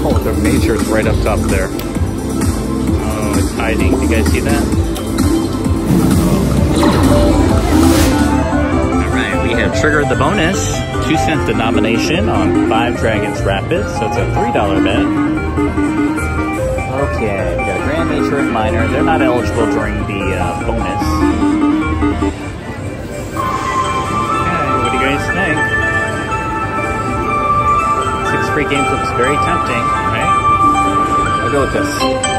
Oh, the major's right up top there. Oh, it's hiding. Do you guys see that? Alright, we have triggered the bonus. Two cent denomination on five Dragons Rapids, so it's a $3 bet. Okay, we got a Grand Major and Minor. They're not eligible during the uh, bonus. Okay, what do you guys think? Free games looks very tempting, right? I'll go with this.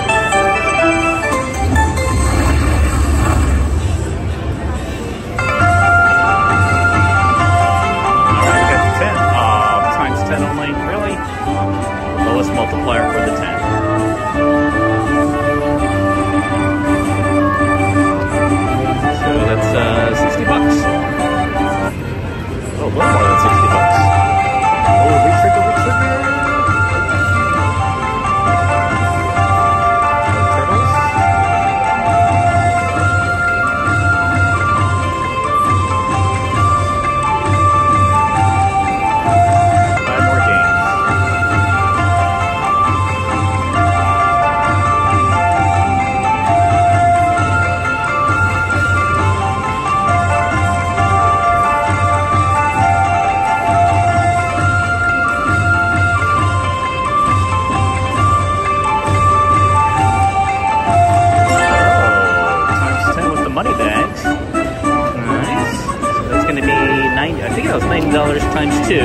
90, I think that was $90 times 2.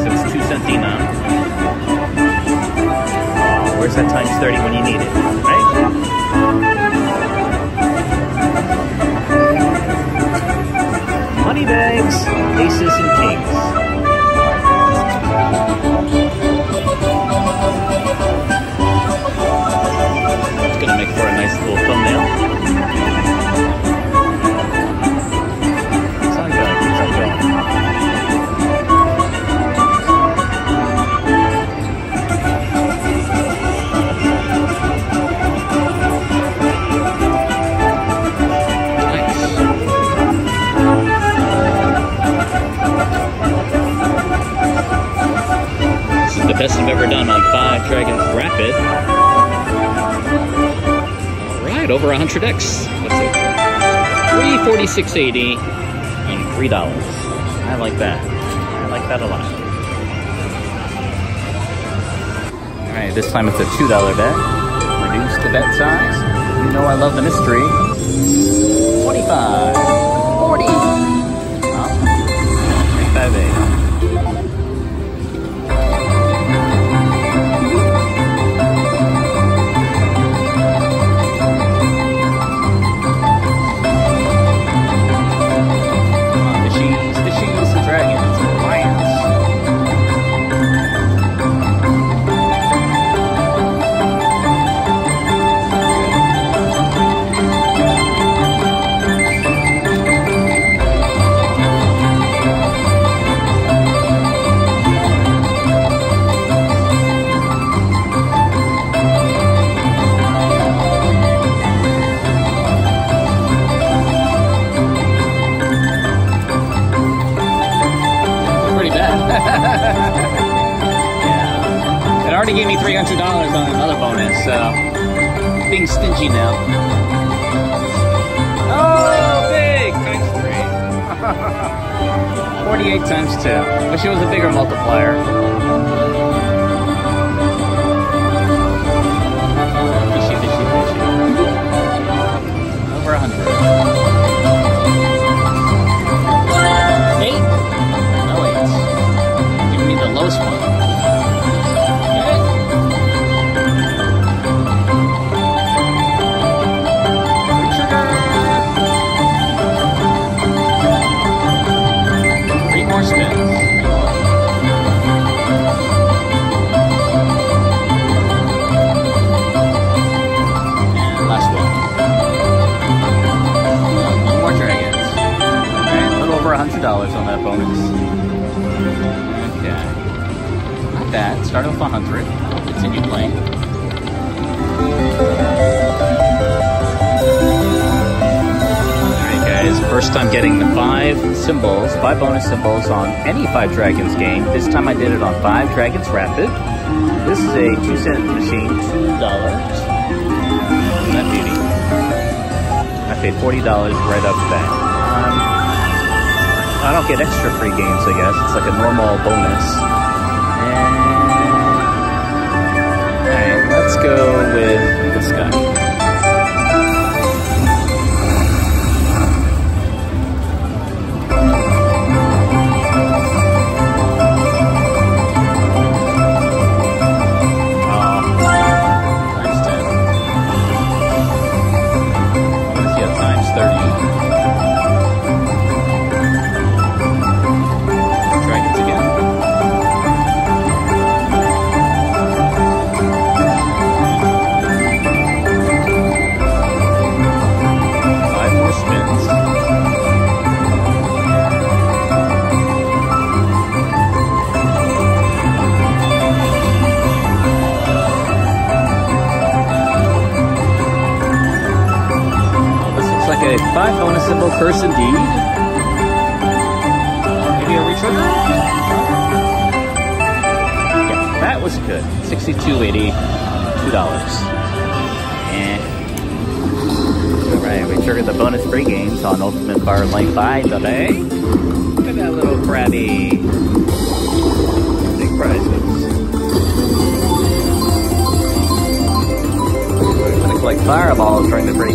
So it's 2 cent denom. Oh, where's that times 30 when you need it, right? Money bags, aces and kings. Right, over 100x. What's it? 346.80 and three dollars. I like that. I like that a lot. All right, this time it's a two dollar bet. Reduce the bet size. You know I love the mystery. 25, 40, oh, 358. Yeah. It already gave me $300 on another bonus, so being stingy now. Oh, big! Times three. 48 times two. Wish it was a bigger multiplier. That bonus. Okay. Not bad. Start off 100. I'll continue playing. Alright guys, first time getting the five symbols, five bonus symbols on any five dragons game. This time I did it on five dragons rapid. This is a two cent machine, two dollars. That beauty. I paid forty dollars right up back. Um, I don't get extra free games, I guess. It's like a normal bonus. And alright, let's go with five bonus symbol curse indeed. Maybe a retrigger? Yeah, that was good. 62.80, two dollars. And alright, we triggered the bonus free games on Ultimate Fire Link 5 today. Look at that little crabby big prizes. We're gonna collect fireballs during the free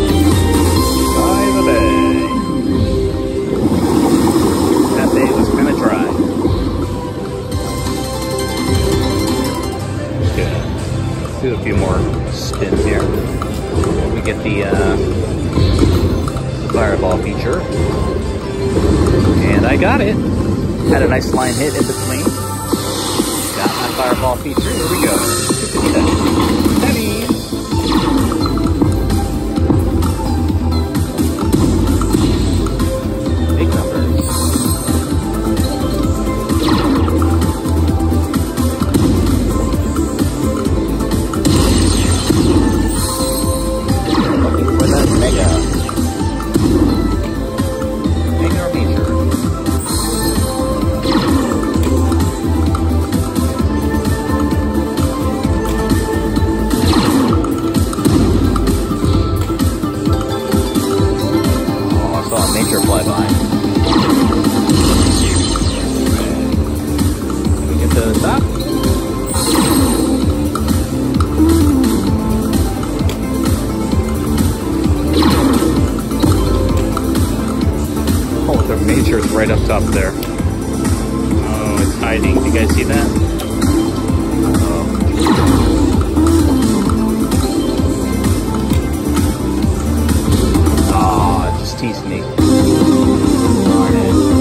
do a few more spins here. We get the uh, fireball feature. And I got it. Had a nice line hit in between. Got my fireball feature. Here we go. Right up top there. Oh, it's hiding. Do you guys see that? Oh, oh it just teased me. paid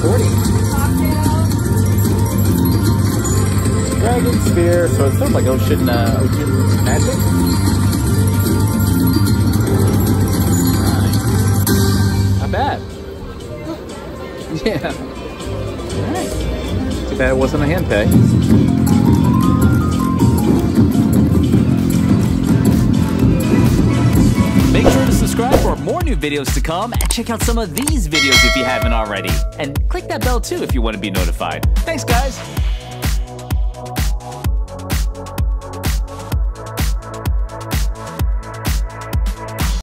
132.40. Dragon Sphere, so it's sort of like Ocean, uh, Ocean Magic. Not bad. Yeah. Too bad it wasn't a hand pay. Videos to come and check out some of these videos if you haven't already. And click that bell too if you want to be notified. Thanks guys!